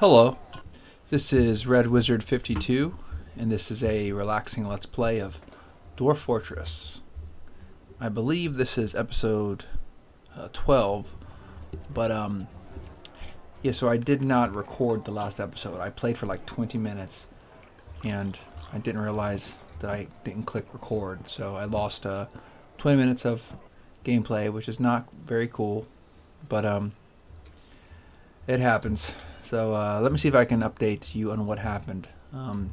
Hello, this is Red Wizard 52, and this is a relaxing let's play of Dwarf Fortress. I believe this is episode uh, 12, but um, yeah, so I did not record the last episode. I played for like 20 minutes, and I didn't realize that I didn't click record, so I lost uh, 20 minutes of gameplay, which is not very cool, but um, it happens. So uh, let me see if I can update you on what happened. Um,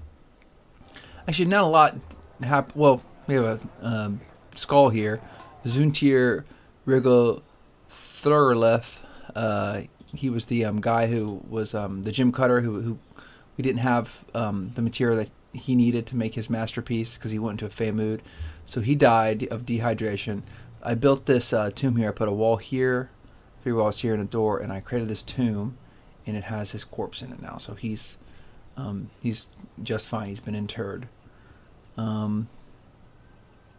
actually, not a lot happened. Well, we have a um, skull here. Zuntir Rigel Thurleth. Uh, he was the um, guy who was um, the gem cutter who, who we didn't have um, the material that he needed to make his masterpiece because he went into a fey mood. So he died of dehydration. I built this uh, tomb here. I put a wall here, three walls here, and a door, and I created this tomb and it has his corpse in it now. So he's um, he's just fine. He's been interred. Um,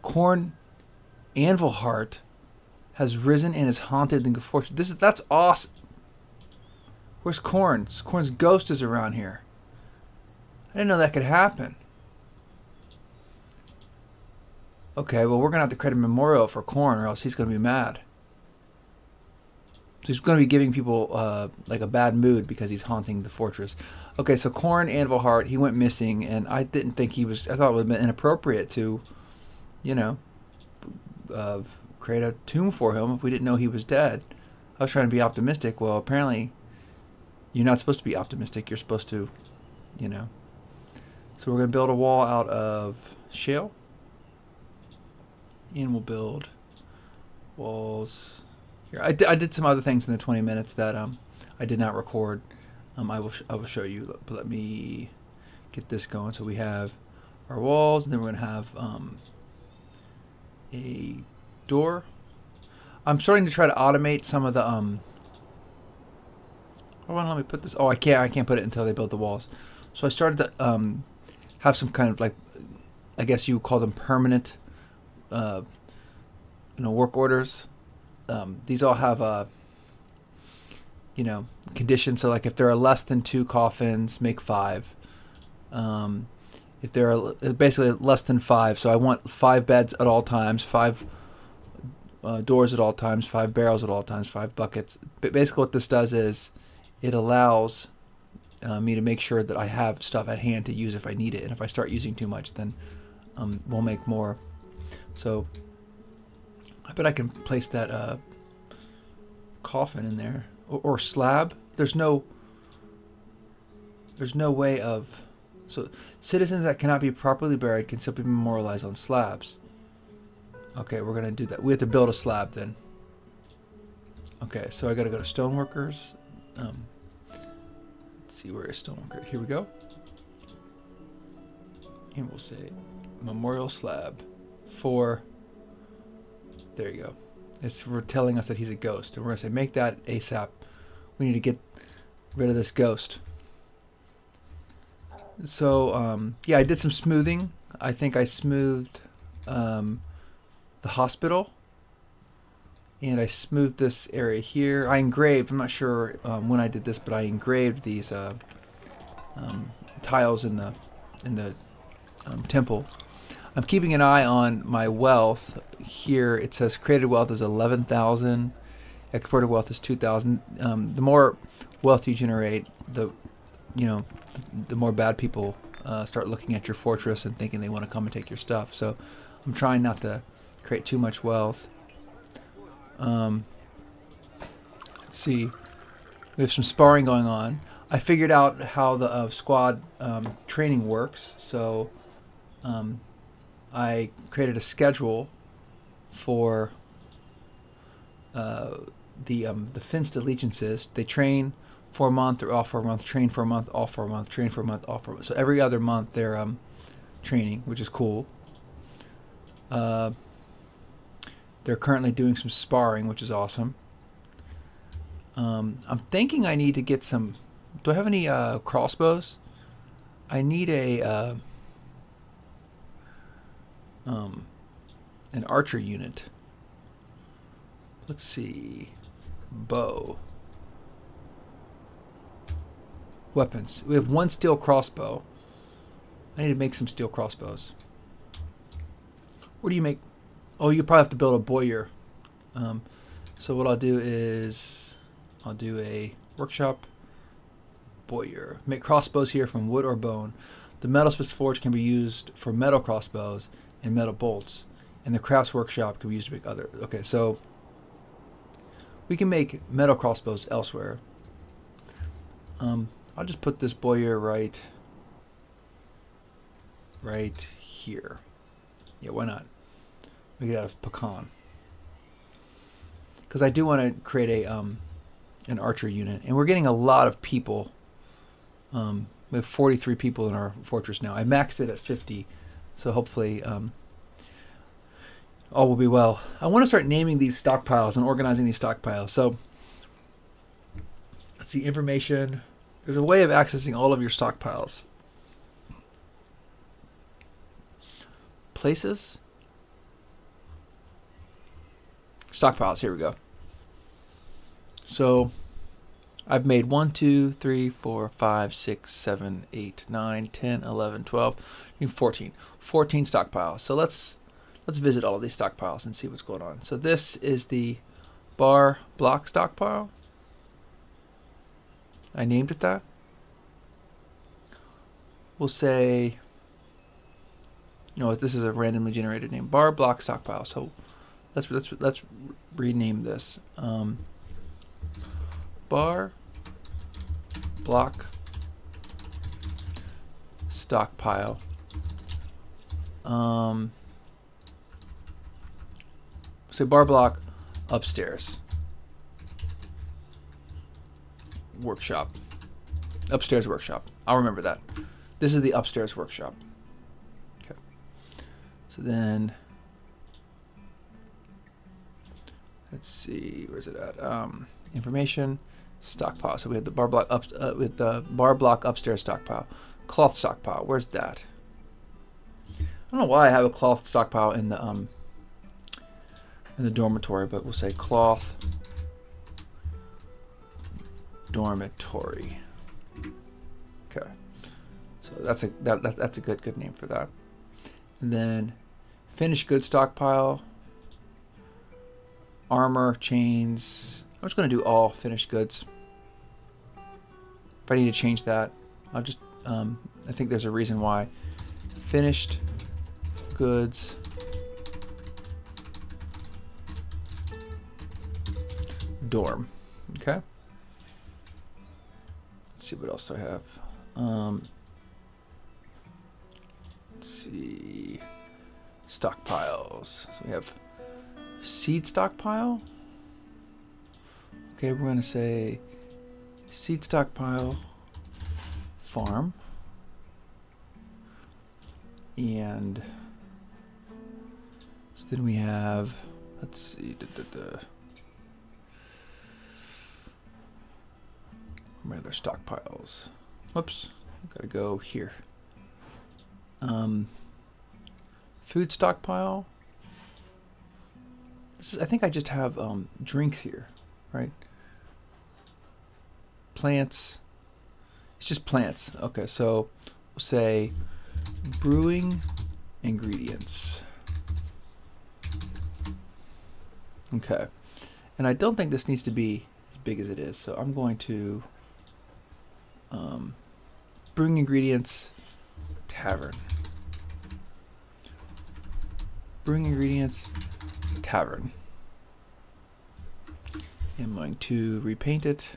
Corn Anvilheart has risen and is haunted in fortune. This is that's awesome. Where's Corn? Corn's ghost is around here. I didn't know that could happen. Okay, well we're gonna have to create a memorial for Corn, or else he's gonna be mad. So he's going to be giving people uh, like a bad mood because he's haunting the fortress. Okay, so Corn Anvilheart, he went missing, and I didn't think he was. I thought it would have been inappropriate to, you know, uh, create a tomb for him if we didn't know he was dead. I was trying to be optimistic. Well, apparently, you're not supposed to be optimistic. You're supposed to, you know. So we're going to build a wall out of shale, and we'll build walls here, I, I did some other things in the 20 minutes that um, I did not record. Um, I will I will show you. But let me get this going. So we have our walls, and then we're gonna have um, a door. I'm starting to try to automate some of the um. Oh, let me put this. Oh, I can't. I can't put it until they build the walls. So I started to um, have some kind of like, I guess you would call them permanent, uh, you know, work orders um, these all have a you know conditions. So like if there are less than two coffins, make five. Um, if there are basically less than five, so I want five beds at all times, five uh, doors at all times, five barrels at all times, five buckets. But basically, what this does is it allows uh, me to make sure that I have stuff at hand to use if I need it. And if I start using too much, then um, we'll make more. So I bet I can place that uh, coffin in there or, or slab. There's no. There's no way of. So citizens that cannot be properly buried can simply be memorialized on slabs. Okay, we're gonna do that. We have to build a slab then. Okay, so I gotta go to stoneworkers. Um, let's see where is stoneworker. Here we go. And we'll say memorial slab for there you go. It's for telling us that he's a ghost. And we're going to say, make that ASAP. We need to get rid of this ghost. So, um, yeah, I did some smoothing. I think I smoothed um, the hospital. And I smoothed this area here. I engraved, I'm not sure um, when I did this, but I engraved these uh, um, tiles in the, in the um, temple. I'm keeping an eye on my wealth. Here it says created wealth is 11,000, exported wealth is 2,000. Um, the more wealth you generate, the you know, the more bad people uh, start looking at your fortress and thinking they want to come and take your stuff. So I'm trying not to create too much wealth. Um, let's see. We have some sparring going on. I figured out how the uh, squad um, training works. So um, I created a schedule for uh, the um, the fenced allegiances. They train for a month, they're off for a month, train for a month, off for a month, train for a month, off for a month. So every other month they're um, training, which is cool. Uh, they're currently doing some sparring, which is awesome. Um, I'm thinking I need to get some. Do I have any uh, crossbows? I need a. Um, an archer unit. Let's see. Bow. weapons. We have one steel crossbow. I need to make some steel crossbows. What do you make? Oh, you probably have to build a bowyer. Um, so what I'll do is I'll do a workshop bowyer. Make crossbows here from wood or bone. The metal metalsmith's forge can be used for metal crossbows and metal bolts, and the crafts workshop can be used to make other. Okay, so we can make metal crossbows elsewhere. Um, I'll just put this bowyer right, right here. Yeah, why not? Make it out of pecan. Because I do want to create a um, an archer unit, and we're getting a lot of people. Um, we have 43 people in our fortress now. I maxed it at 50, so hopefully um, all will be well. I want to start naming these stockpiles and organizing these stockpiles. So let's see information. There's a way of accessing all of your stockpiles. Places. Stockpiles, here we go. So I've made 1, 2, 3, 4, 5, 6, 7, 8, 9, 10, 11, 12, 14. 14 stockpiles. So let's let's visit all of these stockpiles and see what's going on. So this is the bar block stockpile. I named it that. We'll say, no, this is a randomly generated name. Bar block stockpile. So let's let's let's rename this. Um, bar block stockpile. Um, say bar block upstairs workshop. Upstairs workshop. I'll remember that. This is the upstairs workshop. Okay. So then let's see, where's it at? Um, information stockpile. So we have the bar block up uh, with the bar block upstairs stockpile. Cloth stockpile. Where's that? I don't know why I have a cloth stockpile in the um in the dormitory, but we'll say cloth dormitory. Okay, so that's a that, that that's a good good name for that. And then finished goods stockpile, armor, chains. I'm just going to do all finished goods. If I need to change that, I'll just. Um, I think there's a reason why. Finished goods. Dorm. Okay Let's see what else do I have. Um, let's see. Stockpiles. So we have seed stockpile. Okay, we're going to say seed stockpile farm. And so then we have, let's see, da, da, da. my other stockpiles. Whoops, gotta go here. Um, food stockpile. This is, I think I just have um, drinks here, right? Plants. It's just plants. Okay, so we'll say brewing ingredients. Okay. And I don't think this needs to be as big as it is, so I'm going to um, brewing ingredients, tavern. Brewing ingredients, tavern. I'm going to repaint it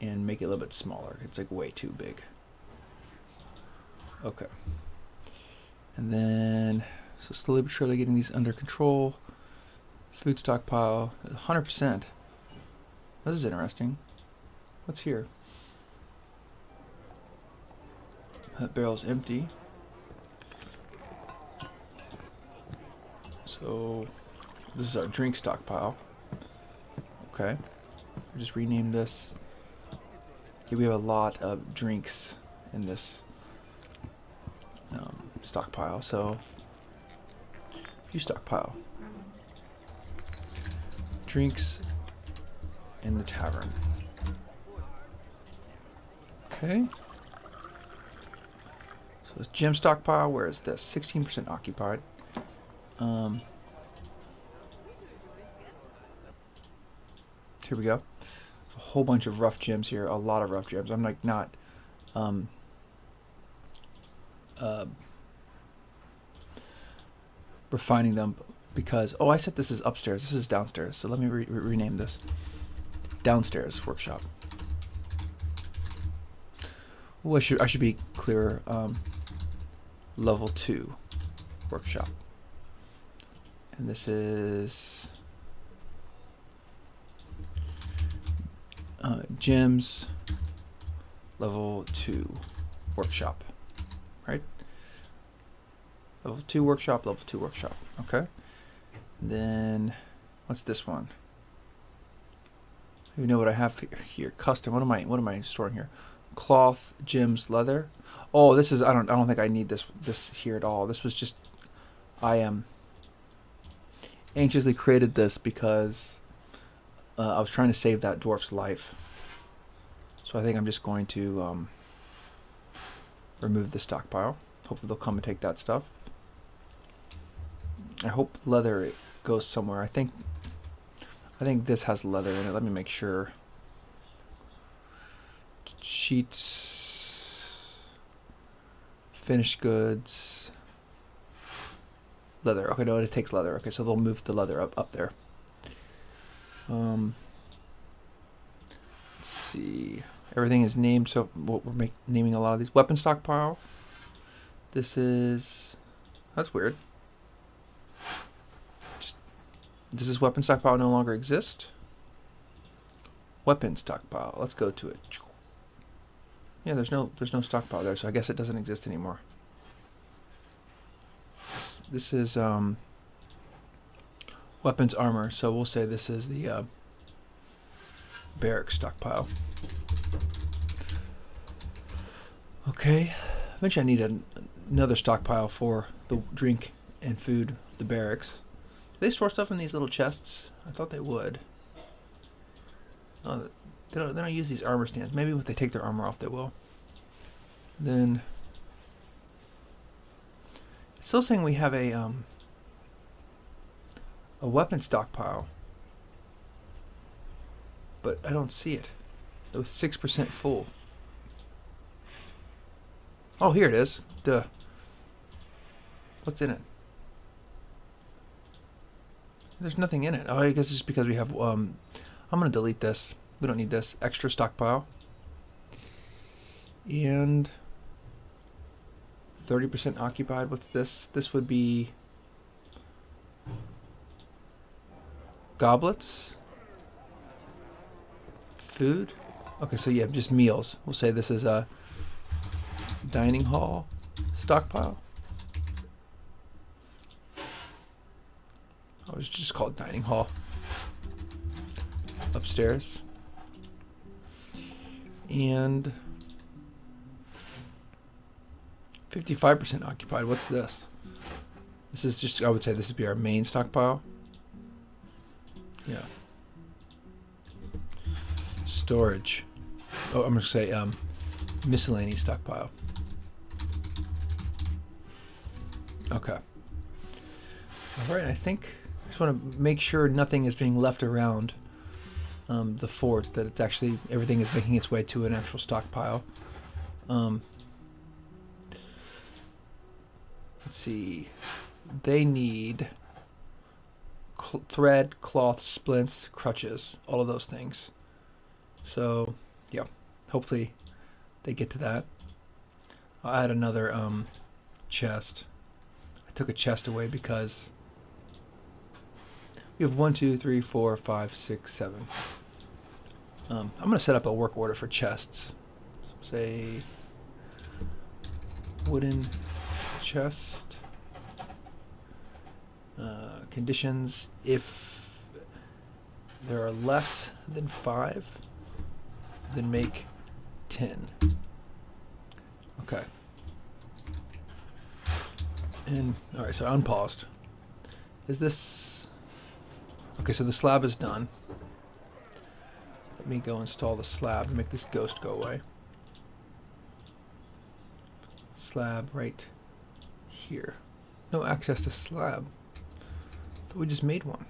and make it a little bit smaller. It's like way too big. Okay. And then, so slowly but surely getting these under control. Food stockpile, 100%. This is interesting. What's here? That barrel's empty. So this is our drink stockpile. Okay. I just rename this. We have a lot of drinks in this um, stockpile. So you stockpile. Drinks in the tavern. Okay. So it's gem stockpile. Where is this? 16% occupied. Um, here we go. Whole bunch of rough gems here. A lot of rough gems. I'm like not. Um, uh, refining them because oh I said this is upstairs this is downstairs so let me re re rename this downstairs workshop well I should I should be clearer um, level 2 workshop and this is uh, gems level 2 workshop right? Level 2 workshop level 2 workshop okay? Then what's this one? You know what I have here custom what am I what am I storing here? Cloth gems leather. Oh this is I don't I don't think I need this this here at all. This was just I am um, anxiously created this because uh, I was trying to save that dwarf's life. So I think I'm just going to um, remove the stockpile. Hopefully they'll come and take that stuff. I hope leather goes somewhere. I think I think this has leather in it. Let me make sure. Sheets. Finished goods. Leather. Okay no it takes leather. Okay so they'll move the leather up up there um let's see. Everything is named so what we're make, naming a lot of these. Weapon stockpile. This is that's weird. Just, does this weapon stockpile no longer exist? Weapon stockpile. Let's go to it. Yeah, there's no there's no stockpile there, so I guess it doesn't exist anymore. This, this is um, weapons armor, so we'll say this is the uh, barrack stockpile. Okay, eventually I need an, another stockpile for the drink and food, the barracks. Do they store stuff in these little chests? I thought they would. Oh, they don't, they don't use these armor stands. Maybe if they take their armor off, they will. Then, still saying we have a um, a weapon stockpile, but I don't see it. It was six percent full. Oh, here it is. Duh. What's in it? There's nothing in it. Oh, I guess it's because we have. Um, I'm gonna delete this. We don't need this. Extra stockpile. And 30% occupied. What's this? This would be goblets. Food. Okay, so yeah, just meals. We'll say this is a dining hall stockpile. I was just called dining hall. Upstairs and 55% occupied. What's this? This is just, I would say this would be our main stockpile. Yeah. Storage. Oh, I'm going to say um, miscellaneous stockpile. Okay. All right, I think I just want to make sure nothing is being left around um, the fort that it's actually everything is making its way to an actual stockpile. Um, let's see, they need cl thread, cloth, splints, crutches, all of those things. So yeah, hopefully they get to that. I'll add another um, chest. I took a chest away because we have one, two, three, four, five, six, seven. Um, I'm going to set up a work order for chests. So say wooden chest. Uh, conditions if there are less than five, then make 10. Okay. And, alright, so unpaused. Is this... Okay, so the slab is done Let me go install the slab and make this ghost go away. slab right here. No access to slab. We just made one.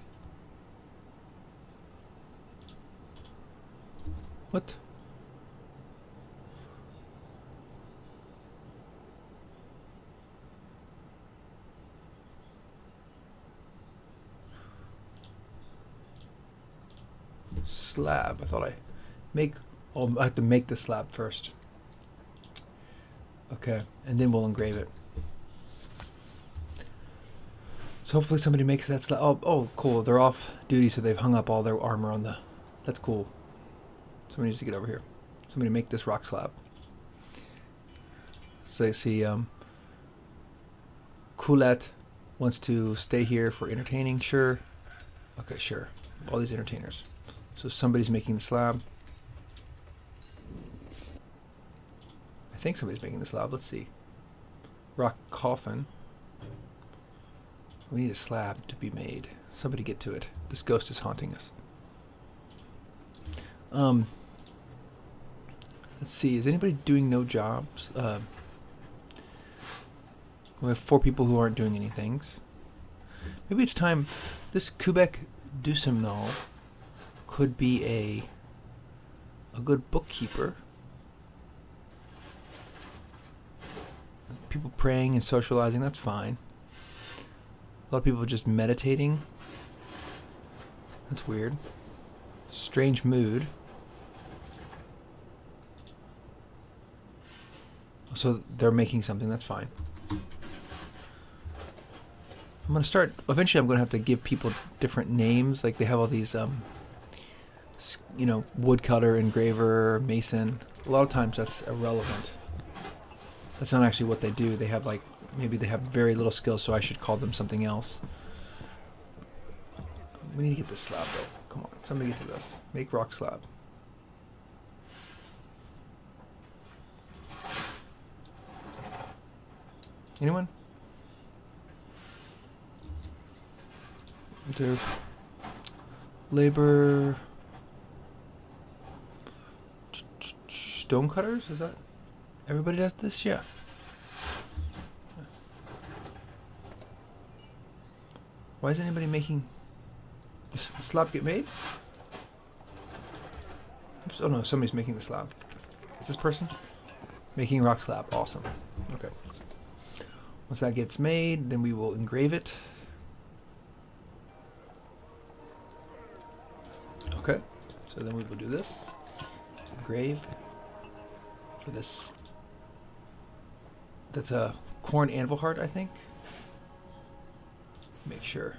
What? Slab. I thought I make. Oh, I have to make the slab first. Okay, and then we'll engrave it. So hopefully somebody makes that slab. Oh, oh, cool. They're off duty, so they've hung up all their armor on the. That's cool. Somebody needs to get over here. Somebody make this rock slab. So I see um, wants to stay here for entertaining. Sure. Okay, sure. All these entertainers. So somebody's making the slab. I think somebody's making the slab. Let's see. Rock coffin. We need a slab to be made. Somebody get to it. This ghost is haunting us. Um, let's see. Is anybody doing no jobs? Uh, we have four people who aren't doing any things. Maybe it's time. This Kubek Dusemnal could be a a good bookkeeper. People praying and socializing, that's fine. A lot of people just meditating. That's weird. Strange mood. So they're making something, that's fine. I'm to start, eventually I'm to have to give people different names. Like they have all these, um, you know, woodcutter, engraver, mason. A lot of times that's irrelevant. That's not actually what they do. They have like, maybe they have very little skill, so I should call them something else. We need to get this slab though. Come on, somebody get to this. Make rock slab. Anyone? There. Labor. Stonecutters? Is that? Everybody does this? Yeah. Why is anybody making this slab get made? Oops, Oh no, somebody's making the slab. Is this person? Making rock slab. Awesome. Okay. Once that gets made, then we will engrave it. Okay. So then we will do this. Engrave for this. That's a corn Anvilheart, I think. Make sure.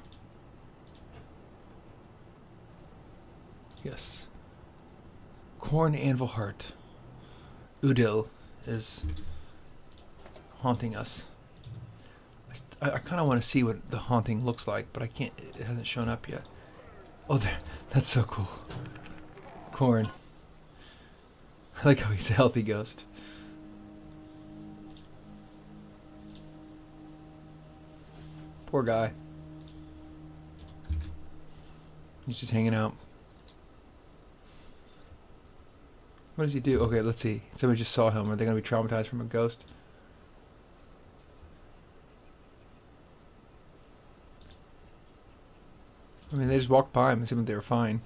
Yes. Corn Anvilheart. Udil is haunting us. I, I, kind of want to see what the haunting looks like, but I can't. It hasn't shown up yet. Oh, there. That's so cool. Corn. I like how he's a healthy ghost. Poor guy. He's just hanging out. What does he do? Okay, let's see. Somebody just saw him. Are they going to be traumatized from a ghost? I mean, they just walked by him and seemed like they were fine.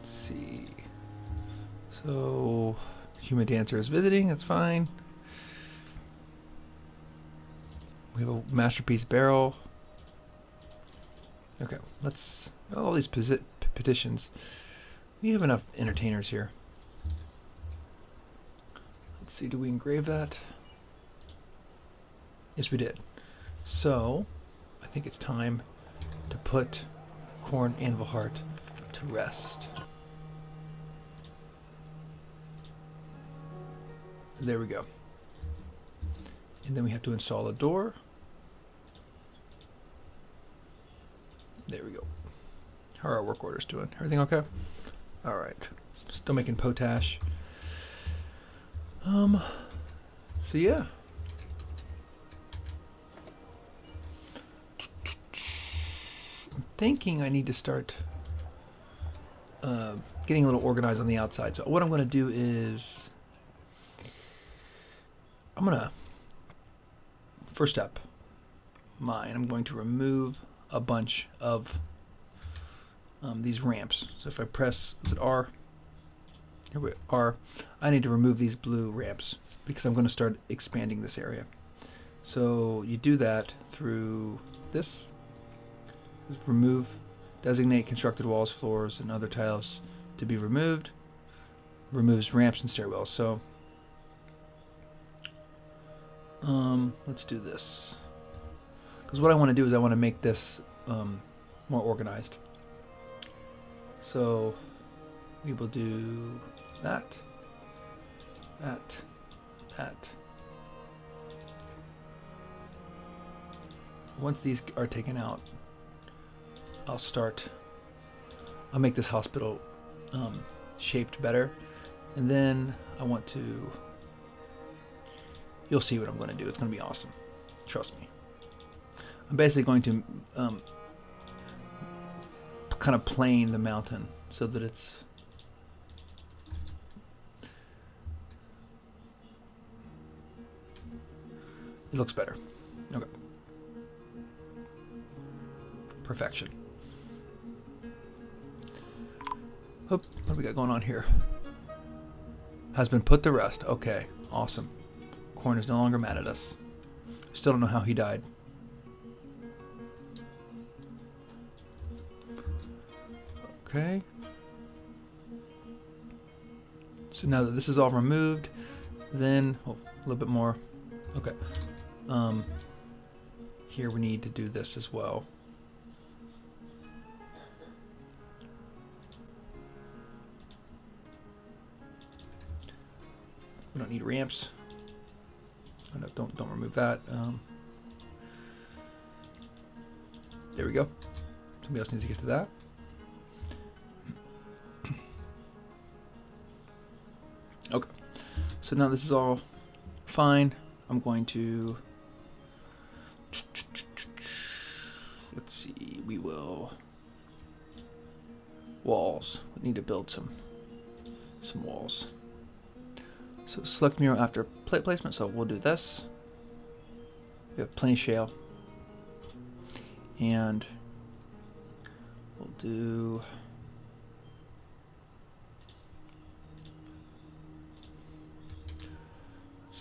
Let's see. So, human dancer is visiting. That's fine. We have a masterpiece barrel. Okay, let's. All these petitions. We have enough entertainers here. Let's see, do we engrave that? Yes, we did. So, I think it's time to put Corn Anvilheart to rest. There we go. And then we have to install a door. There we go. How are our work orders doing? Everything okay? All right. Still making potash. Um. So yeah. I'm thinking I need to start uh, getting a little organized on the outside. So what I'm going to do is I'm gonna first step mine. I'm going to remove a bunch of um, these ramps. So if I press is it R? Here we are. I need to remove these blue ramps because I'm going to start expanding this area. So you do that through this. Remove, designate constructed walls, floors, and other tiles to be removed. Removes ramps and stairwells. So um, let's do this. Because what I want to do is I want to make this um, more organized. So we will do that, that, that. Once these are taken out, I'll start, I'll make this hospital um, shaped better. And then I want to, you'll see what I'm going to do. It's going to be awesome. Trust me. I'm basically going to um, kind of plane the mountain so that it's it looks better. Okay. Perfection. Oop, what do we got going on here? Has been put to rest. Okay, awesome. Corn is no longer mad at us. Still don't know how he died. Okay. So now that this is all removed, then oh, a little bit more. Okay. Um, here we need to do this as well. We don't need ramps. Oh, no, don't don't remove that. Um, there we go. Somebody else needs to get to that. So now this is all fine. I'm going to let's see. We will walls. We need to build some some walls. So select mirror after plate placement. So we'll do this. We have plenty shale, and we'll do.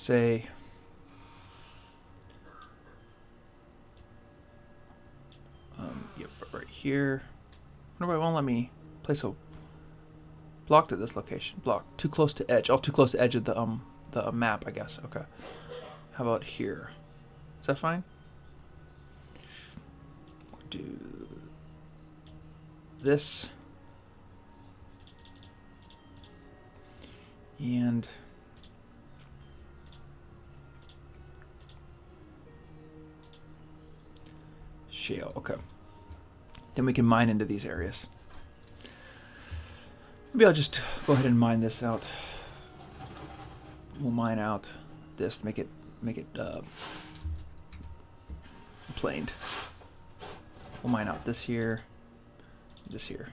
Say um, yep, right here. Wonder why it won't let me place a blocked at this location. Blocked. Too close to edge. Oh, too close to edge of the um the map, I guess. Okay. How about here? Is that fine? Do this. And shale. Okay. Then we can mine into these areas. Maybe I'll just go ahead and mine this out. We'll mine out this to make it make it uh, planed. We'll mine out this here, this here.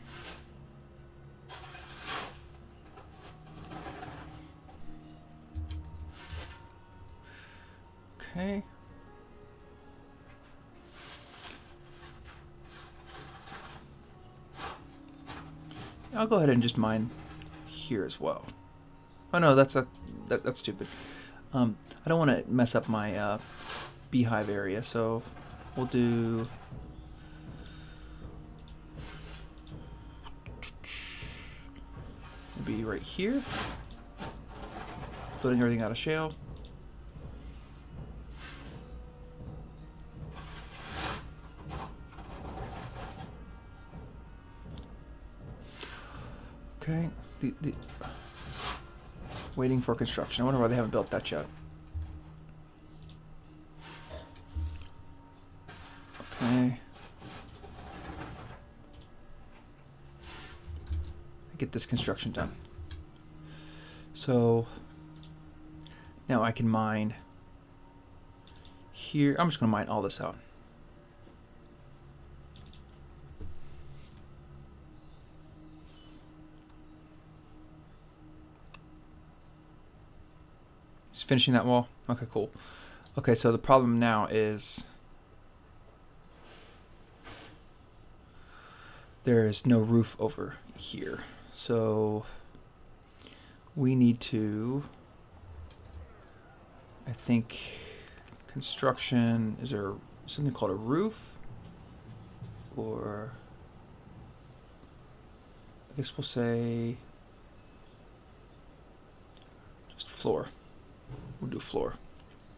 Okay. I'll go ahead and just mine here as well. Oh no, that's a, that, that's stupid. Um, I don't want to mess up my uh, beehive area, so we'll do. Be right here. Putting everything out of shale. Waiting for construction. I wonder why they haven't built that yet. Okay. Get this construction done. So now I can mine here. I'm just going to mine all this out. Finishing that wall. Okay, cool. Okay, so the problem now is there is no roof over here. So we need to, I think, construction, is there something called a roof? Or, I guess we'll say just floor. We'll do floor.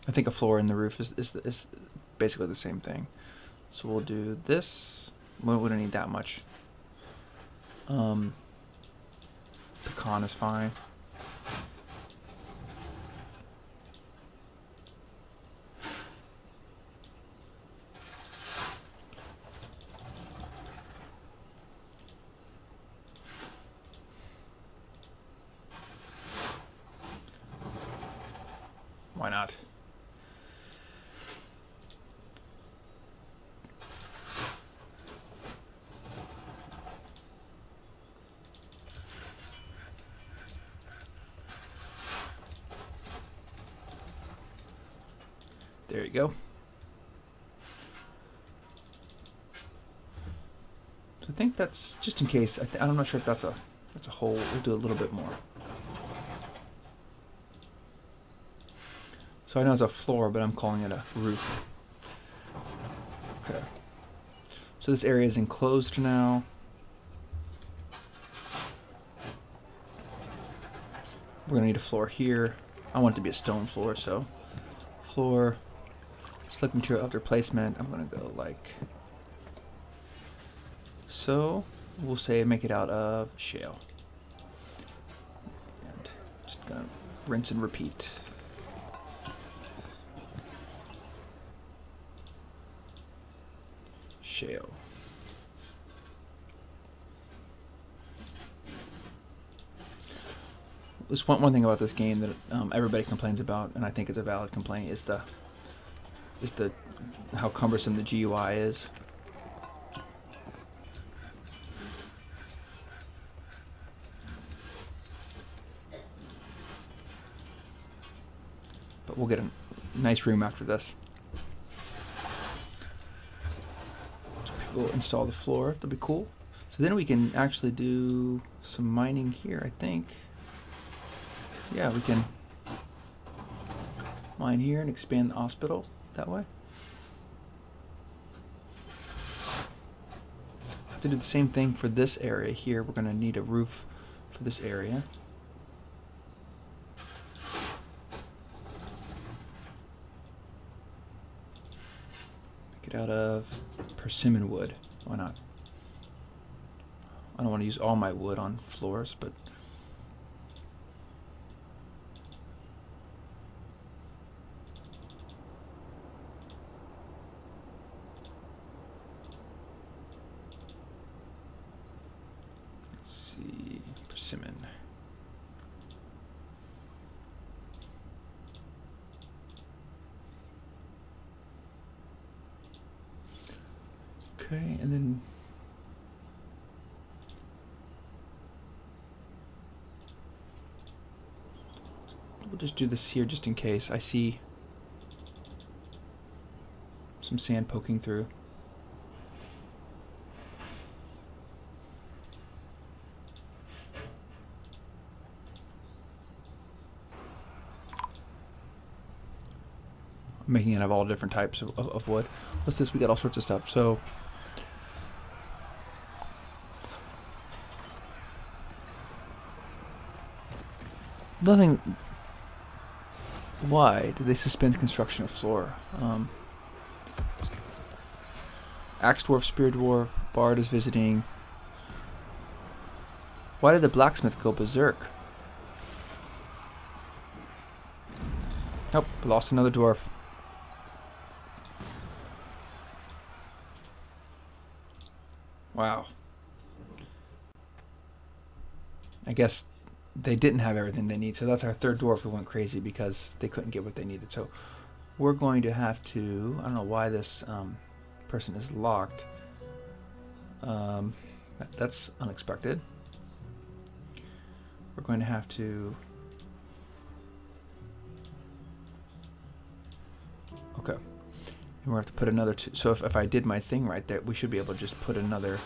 I think a floor and the roof is, is, is basically the same thing. So we'll do this. We wouldn't need that much. Um, pecan is fine. Why not? There you go. So I think that's just in case. I I'm not sure if that's a that's a hole. We'll do a little bit more. So I know it's a floor, but I'm calling it a roof. Okay. So this area is enclosed now. We're gonna need a floor here. I want it to be a stone floor, so floor, select material after placement. I'm gonna go like so. We'll say make it out of shale. And just gonna rinse and repeat. Shale. There's one, one thing about this game that um, everybody complains about, and I think it's a valid complaint, is the is the how cumbersome the GUI is. But we'll get a nice room after this. We'll install the floor. That'll be cool. So then we can actually do some mining here, I think. Yeah, we can mine here and expand the hospital that way. Have to do the same thing for this area here. We're going to need a roof for this area. Make it out of persimmon wood. Why not? I don't want to use all my wood on floors, but let's see persimmon. Okay, and then we'll just do this here just in case. I see some sand poking through. Making it of all different types of, of, of wood. What's this? We got all sorts of stuff. So nothing. Why did they suspend construction of floor? Um, Axe dwarf, spear dwarf, bard is visiting. Why did the blacksmith go berserk? Oh, lost another dwarf. Wow. I guess they didn't have everything they need. So that's our third dwarf who went crazy because they couldn't get what they needed. So we're going to have to, I don't know why this um, person is locked. Um, that, that's unexpected. We're going to have to, okay. We're going to have to put another two. So if, if I did my thing right there, we should be able to just put another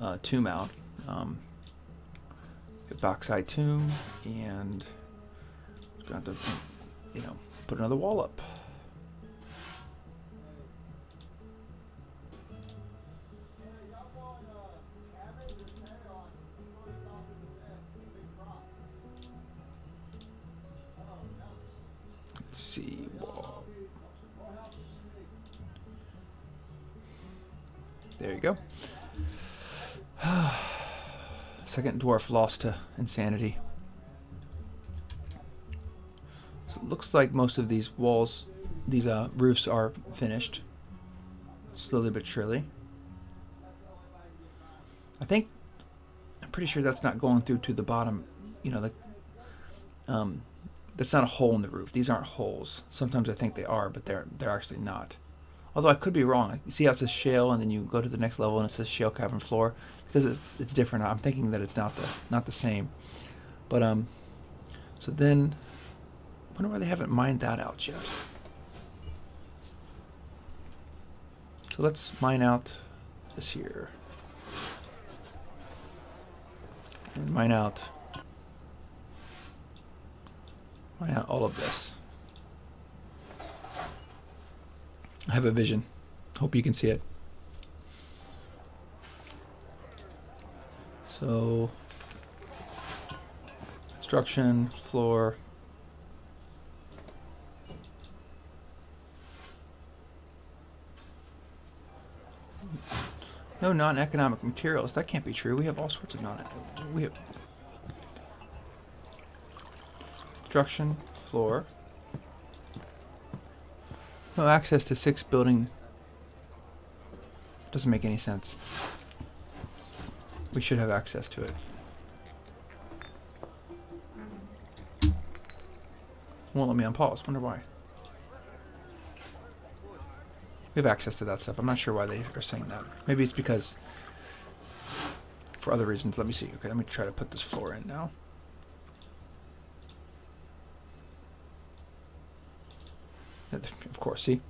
uh, tomb out. Um, backside tomb and going to, you know, put another wall up. Lost to insanity. So it looks like most of these walls, these uh, roofs are finished. Slowly but surely. I think, I'm pretty sure that's not going through to the bottom, you know, the, um, that's not a hole in the roof. These aren't holes. Sometimes I think they are, but they're they're actually not. Although I could be wrong. You see how it says shale, and then you go to the next level and it says shale cavern floor because it's it's different. I'm thinking that it's not the not the same. But um, so then, I wonder why they haven't mined that out yet. So let's mine out this here. And mine out mine out all of this. I have a vision. Hope you can see it. So, construction, floor. No non-economic materials. That can't be true. We have all sorts of non. We have construction, floor. No access to six building. Doesn't make any sense. We should have access to it. Won't let me unpause. Wonder why. We have access to that stuff. I'm not sure why they are saying that. Maybe it's because for other reasons. Let me see. Okay, let me try to put this floor in now. Of course, see?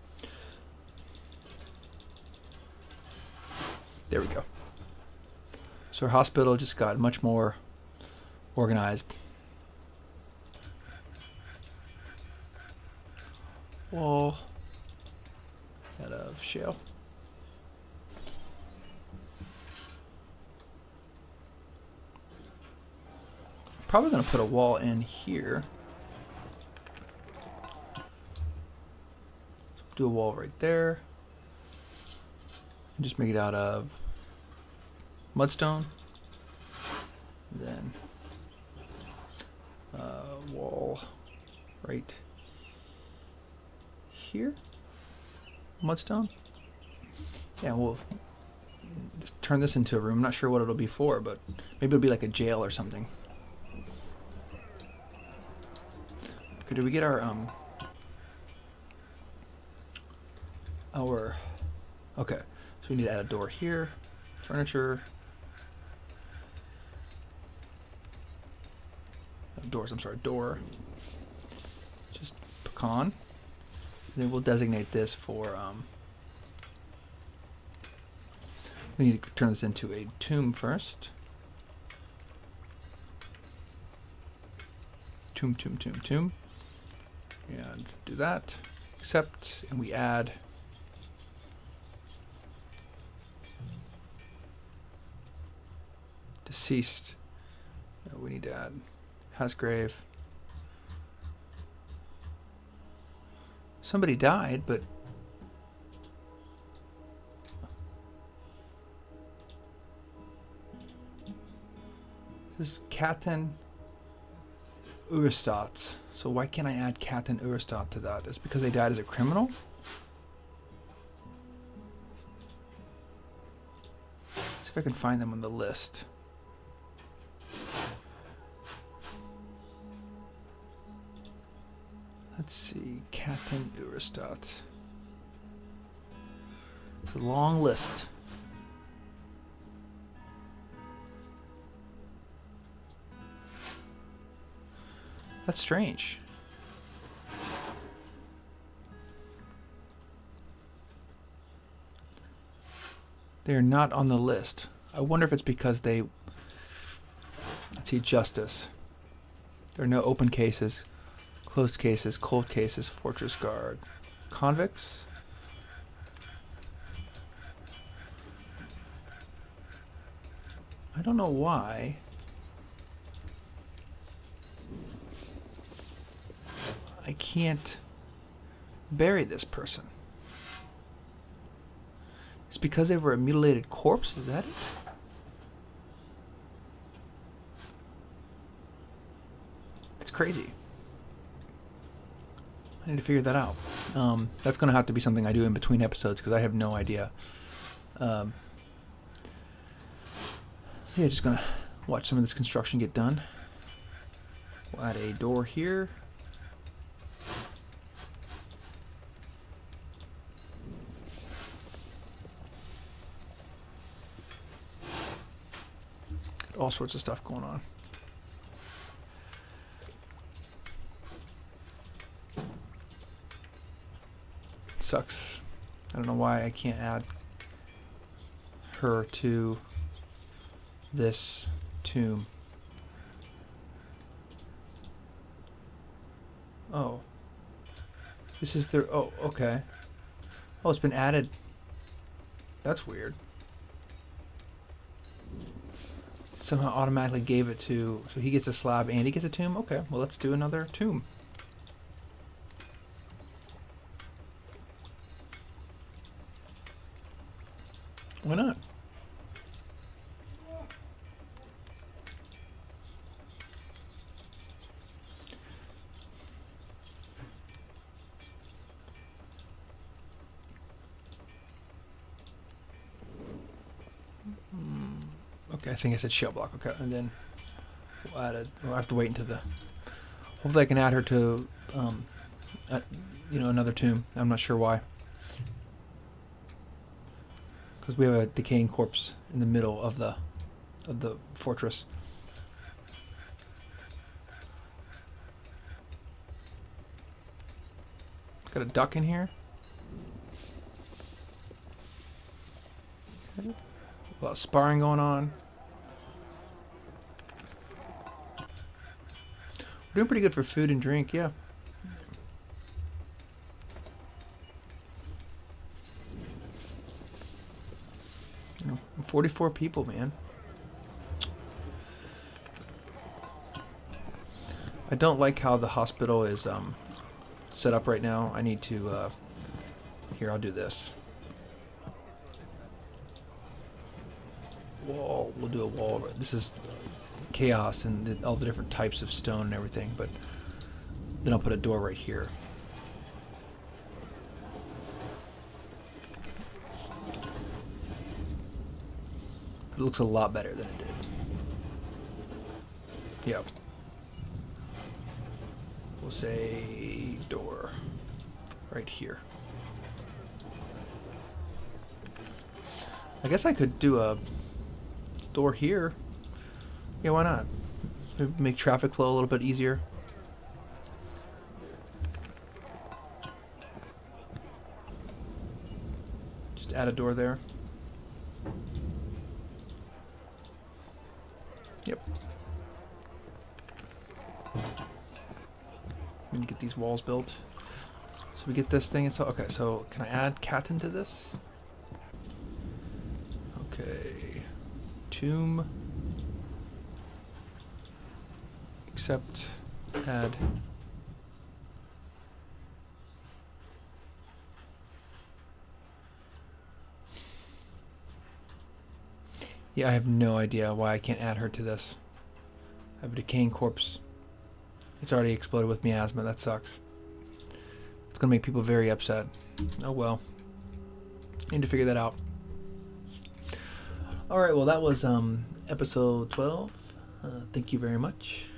There we go. So our hospital just got much more organized. Wall out of shale. Probably going to put a wall in here. do a wall right there. And just make it out of mudstone. Then uh, wall right here. Mudstone. Yeah, we'll turn this into a room. I'm not sure what it'll be for, but maybe it'll be like a jail or something. Okay, did we get our um our okay so we need to add a door here furniture doors I'm sorry door. Just pecan. Then we'll designate this for um, we need to turn this into a tomb first. Tomb tomb tomb tomb. And do that. Accept. And we add deceased. No, we need to add Hasgrave. Somebody died, but this is Catan Uristat. So why can't I add Catan Uristat to that? It's because they died as a criminal? See if I can find them on the list. Let's see, Catan Uristat. It's a long list. That's strange. They're not on the list. I wonder if it's because they... Let's see, justice. There are no open cases closed cases, cold cases, fortress guard, convicts. I don't know why. I can't bury this person. It's because they were a mutilated corpse? Is that it? It's crazy. I need to figure that out. Um, that's going to have to be something I do in between episodes because I have no idea. Um, so yeah, just going to watch some of this construction get done. We'll add a door here. all sorts of stuff going on. Sucks. I don't know why I can't add her to this tomb. Oh. This is their... Oh, okay. Oh, it's been added. That's weird. somehow automatically gave it to so he gets a slab and he gets a tomb okay well let's do another tomb why not Okay, I think I said shale block. Okay, and then we'll add it. We'll have to wait until the. Hopefully, I can add her to, um, you know, another tomb. I'm not sure why. Because we have a decaying corpse in the middle of the, of the fortress. Got a duck in here. A lot of sparring going on. Doing pretty good for food and drink, yeah. You know, 44 people, man. I don't like how the hospital is um, set up right now. I need to... Uh, here, I'll do this. wall. We'll do a wall. This is chaos and the, all the different types of stone and everything, but then I'll put a door right here. It looks a lot better than it did. Yep. We'll say door right here. I guess I could do a door here. Yeah, why not? Make traffic flow a little bit easier. Just add a door there. Yep. Need to get these walls built. So we get this thing and so okay, so can I add cat into this? Okay. Tomb. Accept, add. Yeah, I have no idea why I can't add her to this. I have a decaying corpse. It's already exploded with miasma. That sucks. It's going to make people very upset. Oh well. Need to figure that out. All right, well, that was um, episode 12. Uh, thank you very much,